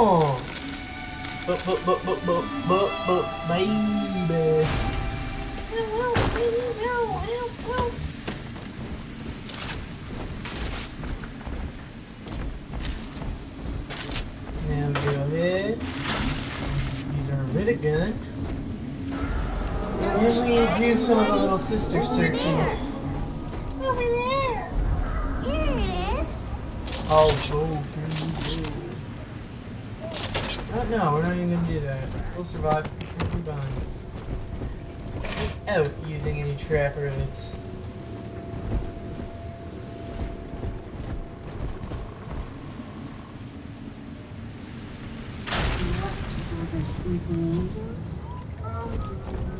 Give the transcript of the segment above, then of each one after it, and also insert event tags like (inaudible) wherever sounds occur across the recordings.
on! But, but, but, but, but, but, but, baby. Now we go ahead. Use our rivet gun. And we do some of the little sister searching. Over there. Here it is. Oh. Oh, no, we're not even gonna do that. We'll survive. We'll be fine. Without using any trap rivets. Just all those sleeping angels.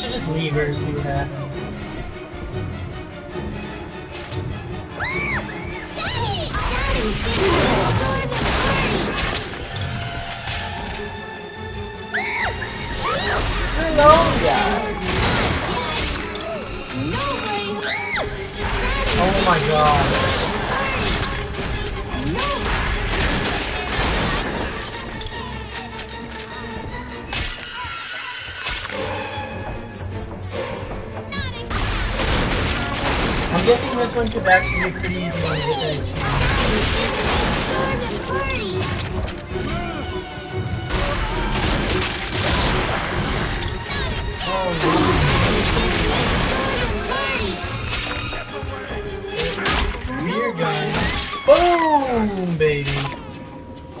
Should just leave her, see what happens. Daddy! Daddy! Join the Hello, guys. Oh my god. I'm guessing this one could actually be pretty easy when you get that achievement. The party! Oh, gun. Boom, baby.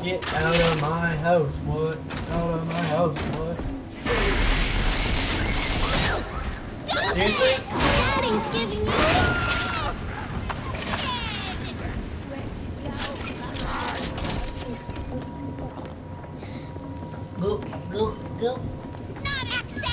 Get out of my house, what? Out of my house, what? Seriously? Daddy's giving you Go, go, not access!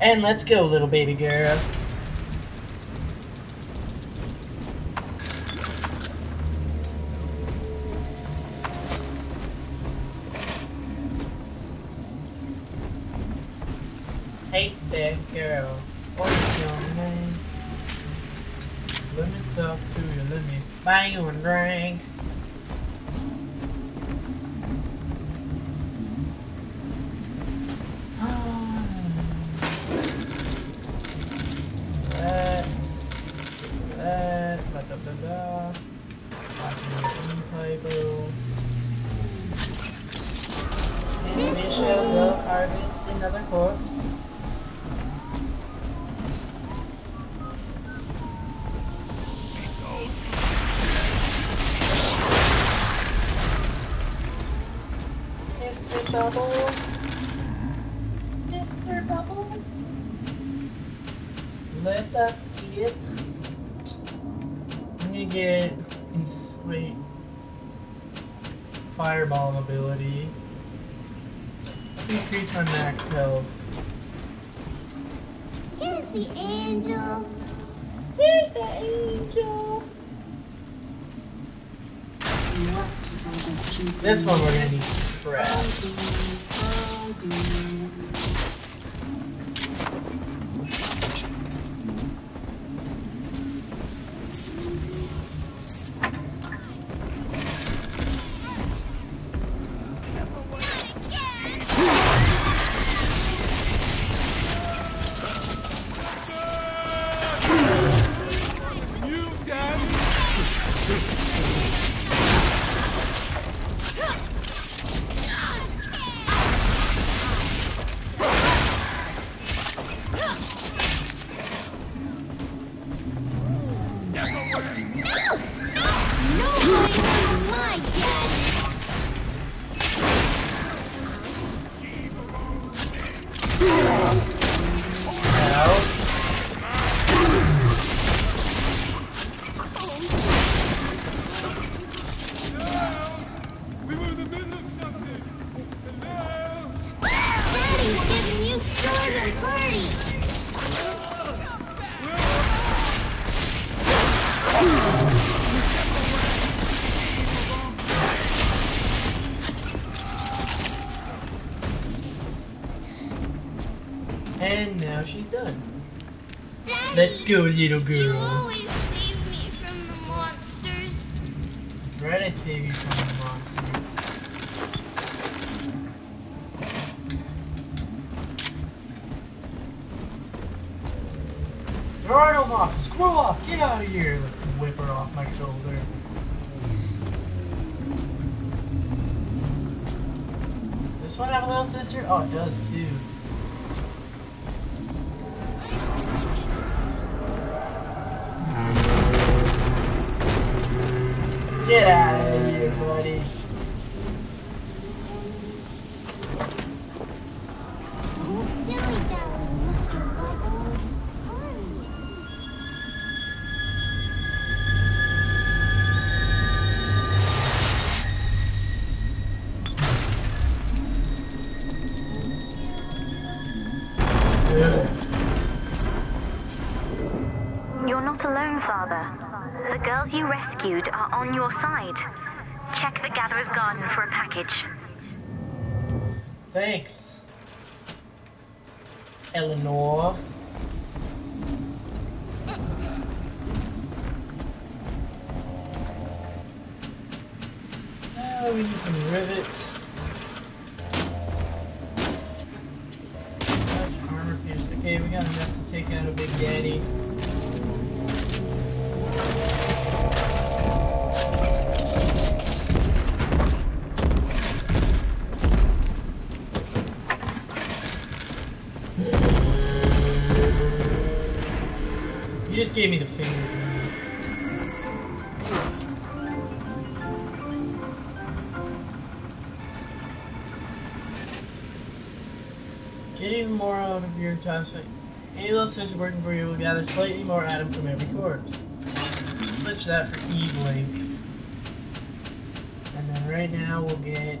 And let's go, little baby girl. Hey girl. What's your name? Let me talk to you. Let me buy you a drink. (sighs) we shall harvest another corpse. Mr. Bubbles. Mr. Bubbles. Let us get. I'm gonna get. ins- Wait. Fireball ability. Increase my max health. Here's the angel. Here's the angel. What is all those sleeping This one we're gonna need traps. Destroy the party. And now she's done. Daddy, Let's go, little You girl. always save me from the monsters. That's right, I save you from the monsters. There are no. Grow up. Get out of here. Whip her off my shoulder. This one have a little sister? Oh, it does too. Get out Father. The girls you rescued are on your side. Check the Gatherer's Garden for a package. Thanks. Eleanor. Oh, we need some rivets. Armor pierce. Okay, we got enough to take out a big daddy. Gave me the finger. Get even more out of your time spent. Any little sister working for you will gather slightly more ADAM from every corpse. Switch that for E-Blink. And then right now we'll get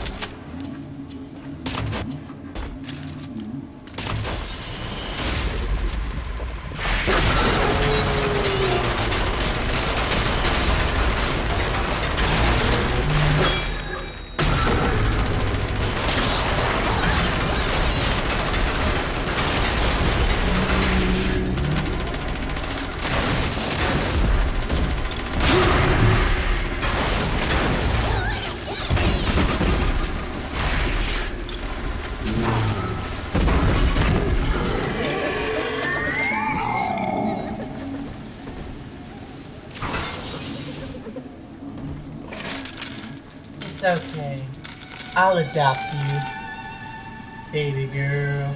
It's okay. I'll adopt you. Baby girl.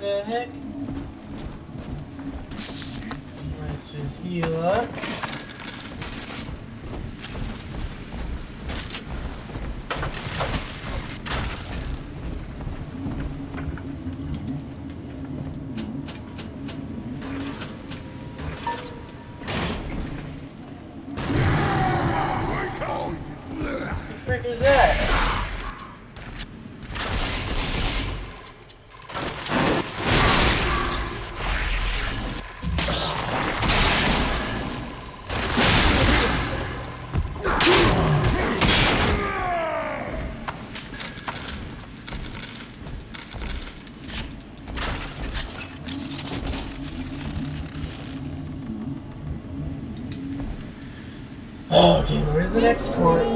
The heck? Let's just heal up. Next?